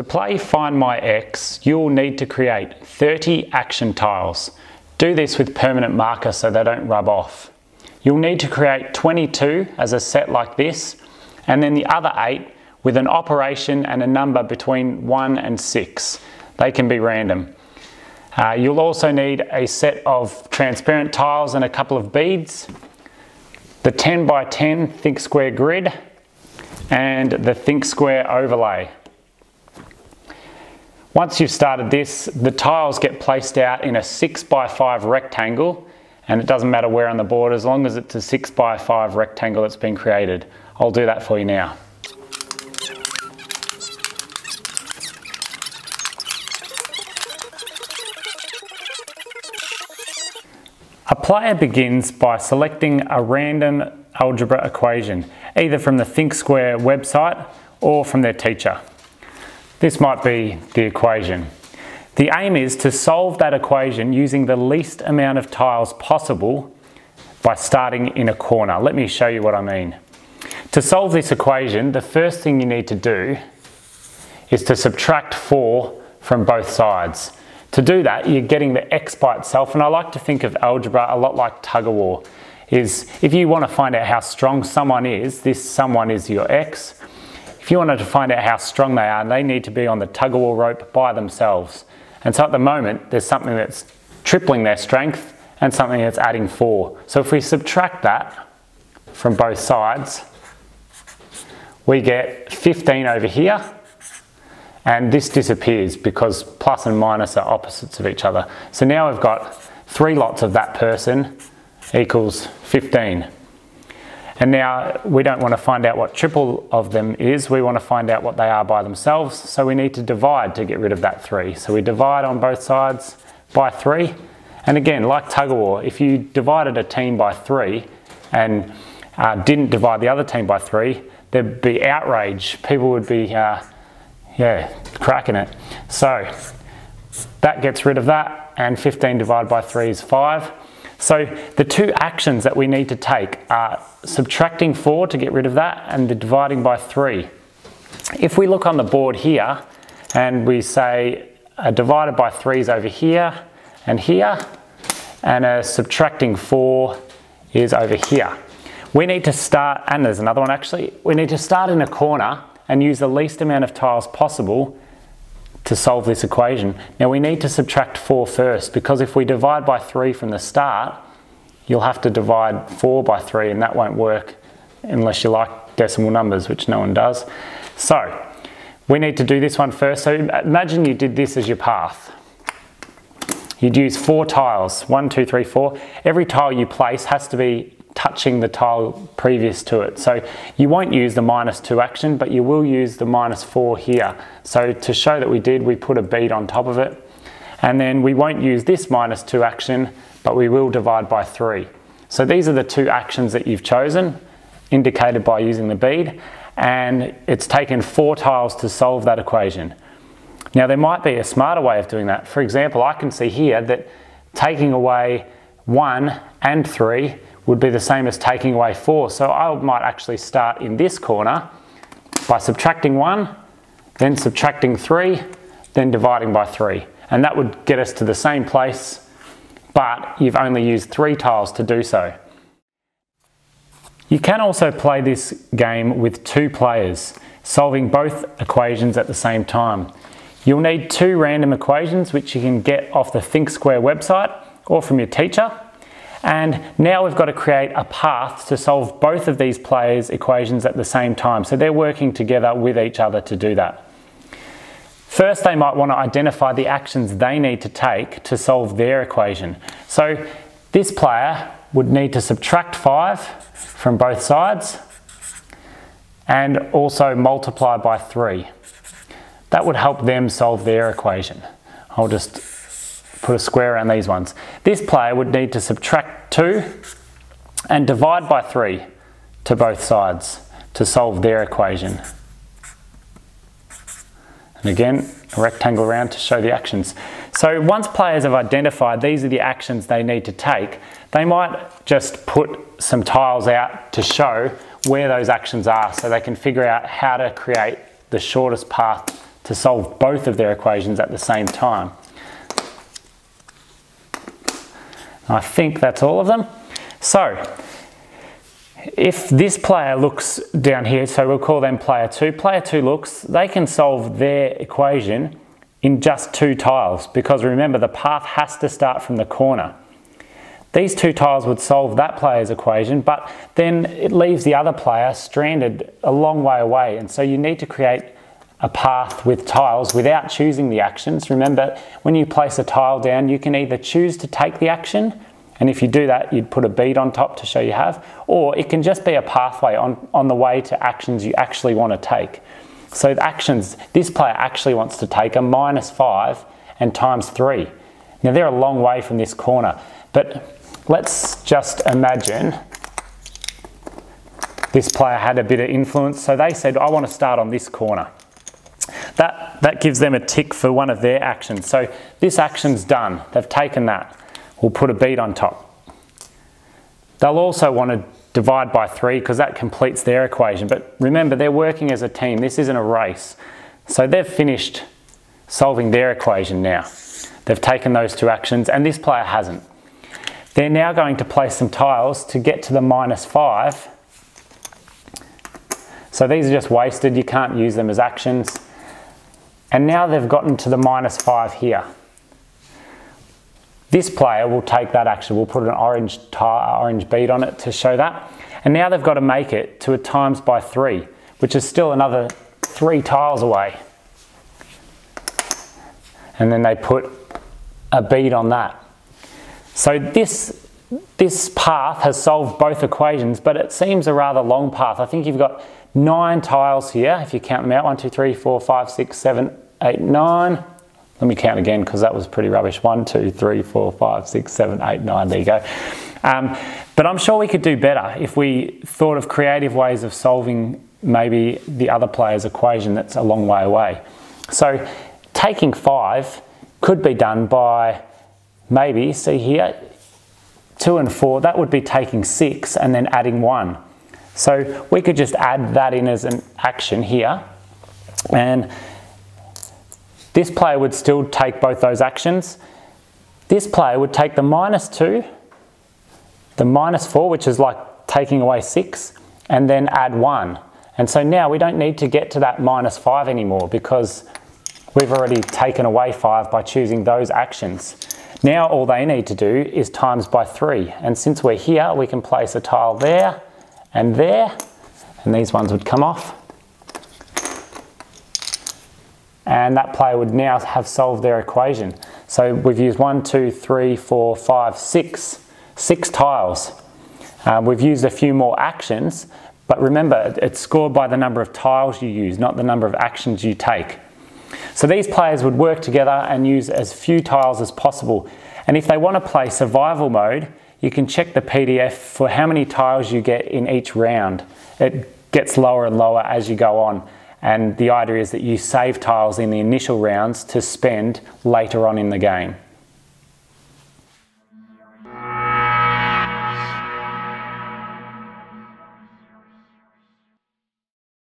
To play Find My X, you'll need to create 30 action tiles. Do this with permanent marker so they don't rub off. You'll need to create 22 as a set like this, and then the other eight with an operation and a number between one and six. They can be random. Uh, you'll also need a set of transparent tiles and a couple of beads, the 10 by 10 Think Square grid, and the Think Square overlay. Once you've started this, the tiles get placed out in a 6 by 5 rectangle, and it doesn't matter where on the board as long as it's a 6 by 5 rectangle that's been created. I'll do that for you now. A player begins by selecting a random algebra equation, either from the Think Square website or from their teacher. This might be the equation. The aim is to solve that equation using the least amount of tiles possible by starting in a corner. Let me show you what I mean. To solve this equation, the first thing you need to do is to subtract 4 from both sides. To do that, you're getting the x by itself, and I like to think of algebra a lot like tug of war. Is if you want to find out how strong someone is, this someone is your x. If you wanted to find out how strong they are, they need to be on the tug of war rope by themselves. And so at the moment, there's something that's tripling their strength and something that's adding four. So if we subtract that from both sides, we get 15 over here and this disappears because plus and minus are opposites of each other. So now we've got three lots of that person equals 15. And now we don't want to find out what triple of them is, we want to find out what they are by themselves. So we need to divide to get rid of that 3. So we divide on both sides by 3. And again, like tug of war, if you divided a team by 3 and uh, didn't divide the other team by 3, there'd be outrage. People would be, uh, yeah, cracking it. So that gets rid of that, and 15 divided by 3 is 5. So the two actions that we need to take are subtracting 4 to get rid of that and the dividing by 3. If we look on the board here and we say a divided by 3 is over here and here and a subtracting 4 is over here. We need to start, and there's another one actually, we need to start in a corner and use the least amount of tiles possible to solve this equation. Now we need to subtract 4 first because if we divide by 3 from the start, you'll have to divide 4 by 3 and that won't work unless you like decimal numbers, which no one does. So we need to do this one first. So imagine you did this as your path. You'd use four tiles, one, two, three, four. Every tile you place has to be touching the tile previous to it. So you won't use the minus 2 action, but you will use the minus 4 here. So to show that we did, we put a bead on top of it. And then we won't use this minus 2 action, but we will divide by 3. So these are the two actions that you've chosen, indicated by using the bead. And it's taken four tiles to solve that equation. Now there might be a smarter way of doing that. For example, I can see here that taking away 1 and 3 would be the same as taking away 4. So I might actually start in this corner by subtracting 1, then subtracting 3, then dividing by 3. And that would get us to the same place, but you've only used 3 tiles to do so. You can also play this game with two players, solving both equations at the same time. You'll need two random equations which you can get off the Think Square website or from your teacher. And now we've got to create a path to solve both of these players' equations at the same time. So they're working together with each other to do that. First, they might want to identify the actions they need to take to solve their equation. So this player would need to subtract 5 from both sides and also multiply by 3. That would help them solve their equation. I'll just put a square around these ones. This player would need to subtract 2 and divide by 3 to both sides to solve their equation. And again, a rectangle around to show the actions. So once players have identified these are the actions they need to take, they might just put some tiles out to show where those actions are so they can figure out how to create the shortest path to solve both of their equations at the same time. I think that's all of them. So, if this player looks down here, so we'll call them player two, player two looks, they can solve their equation in just two tiles because remember the path has to start from the corner. These two tiles would solve that player's equation, but then it leaves the other player stranded a long way away. And so you need to create a path with tiles without choosing the actions. Remember, when you place a tile down, you can either choose to take the action, and if you do that, you'd put a bead on top to show you have, or it can just be a pathway on, on the way to actions you actually want to take. So the actions, this player actually wants to take a minus five and times three. Now they're a long way from this corner, but let's just imagine this player had a bit of influence. So they said, I want to start on this corner. That, that gives them a tick for one of their actions. So this action's done. They've taken that. We'll put a bead on top. They'll also want to divide by 3 because that completes their equation. But remember, they're working as a team. This isn't a race. So they've finished solving their equation now. They've taken those two actions and this player hasn't. They're now going to place some tiles to get to the minus 5. So these are just wasted. You can't use them as actions. And now they've gotten to the minus 5 here. This player will take that action. We'll put an orange, orange bead on it to show that. And now they've got to make it to a times by 3, which is still another 3 tiles away. And then they put a bead on that. So this, this path has solved both equations, but it seems a rather long path. I think you've got nine tiles here, if you count them out. One, two, three, four, five, six, seven, eight, nine. Let me count again because that was pretty rubbish. One, two, three, four, five, six, seven, eight, nine. There you go. Um, but I'm sure we could do better if we thought of creative ways of solving maybe the other player's equation that's a long way away. So taking five could be done by maybe, see here, two and four, that would be taking six and then adding one. So we could just add that in as an action here. And this player would still take both those actions. This player would take the minus two, the minus four, which is like taking away six, and then add one. And so now we don't need to get to that minus five anymore because we've already taken away five by choosing those actions. Now all they need to do is times by three. And since we're here, we can place a tile there and there, and these ones would come off. And that player would now have solved their equation. So we've used one, two, three, four, five, six, six tiles. Uh, we've used a few more actions, but remember, it's scored by the number of tiles you use, not the number of actions you take. So these players would work together and use as few tiles as possible. And if they want to play survival mode, you can check the PDF for how many tiles you get in each round. It gets lower and lower as you go on. And the idea is that you save tiles in the initial rounds to spend later on in the game.